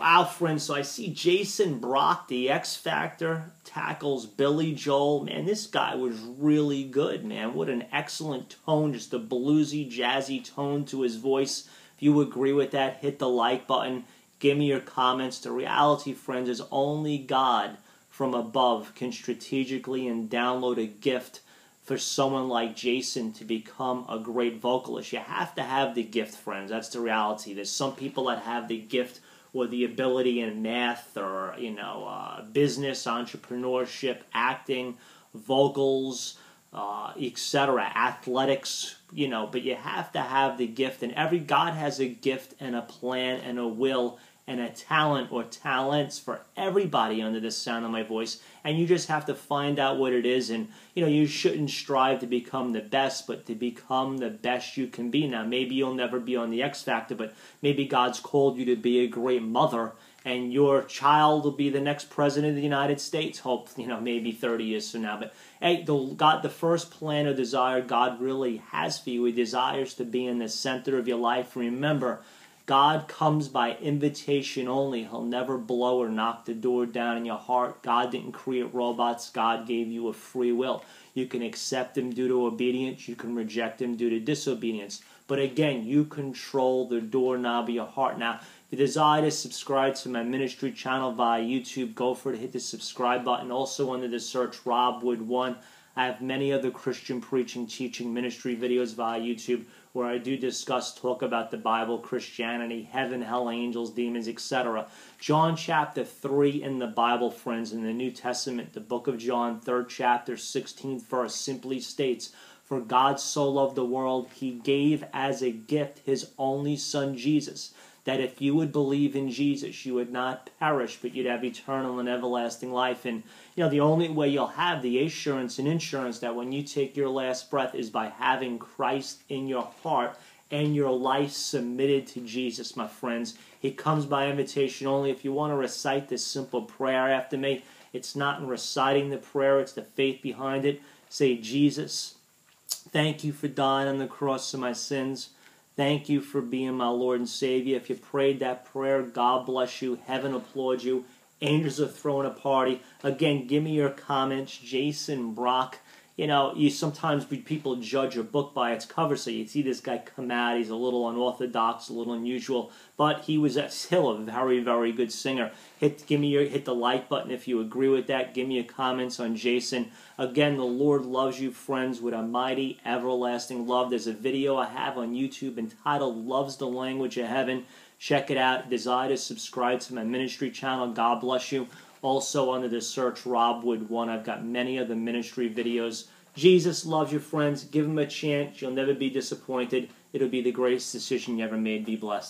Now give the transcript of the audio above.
Wow, friends. So I see Jason Brock, the X Factor, tackles Billy Joel. Man, this guy was really good, man. What an excellent tone, just a bluesy, jazzy tone to his voice. If you agree with that, hit the like button. Give me your comments. The reality, friends, is only God from above can strategically and download a gift for someone like Jason to become a great vocalist. You have to have the gift, friends. That's the reality. There's some people that have the gift or the ability in math or you know uh, business, entrepreneurship, acting, vocals, uh, etc., athletics. You know, but you have to have the gift, and every God has a gift and a plan and a will and a talent or talents for everybody under the sound of my voice. And you just have to find out what it is. And you know you shouldn't strive to become the best but to become the best you can be. Now maybe you'll never be on the x factor but maybe god's called you to be a great mother and your child will be the next president of the united states hope you know maybe 30 years from now. But hey the god the first plan or desire god really has for you he desires to be in the center of your life. Remember God comes by invitation only. He'll never blow or knock the door down in your heart. God didn't create robots. God gave you a free will. You can accept Him due to obedience. You can reject Him due to disobedience. But again, you control the doorknob of your heart. Now, if you desire to subscribe to my ministry channel via YouTube, go for it. Hit the subscribe button. Also under the search Robb Wood 1. I have many other Christian preaching, teaching, ministry videos via YouTube where I do discuss, talk about the Bible, Christianity, heaven, hell, angels, demons, etc. John chapter 3 in the Bible, friends, in the New Testament, the book of John, 3rd chapter, 16th verse, simply states, For God so loved the world, he gave as a gift his only Son Jesus that if you would believe in Jesus, you would not perish, but you'd have eternal and everlasting life. And, you know, the only way you'll have the assurance and insurance that when you take your last breath is by having Christ in your heart and your life submitted to Jesus, my friends. He comes by invitation only. If you want to recite this simple prayer after me, it's not in reciting the prayer, it's the faith behind it. Say, Jesus, thank you for dying on the cross of my sins. Thank you for being my Lord and Savior. If you prayed that prayer, God bless you. Heaven applauds you. Angels are throwing a party. Again, give me your comments. Jason Brock you know, you sometimes people judge a book by its cover. So you see this guy come out, he's a little unorthodox, a little unusual, but he was still a very, very good singer. Hit, give me your hit the like button if you agree with that. Give me your comments on Jason. Again, the Lord loves you, friends, with a mighty, everlasting love. There's a video I have on YouTube entitled "Loves the Language of Heaven." Check it out. Desire to subscribe to my ministry channel. God bless you. Also, under the search Robb Wood 1, I've got many of the ministry videos. Jesus loves your friends. Give him a chance. You'll never be disappointed. It'll be the greatest decision you ever made. Be blessed.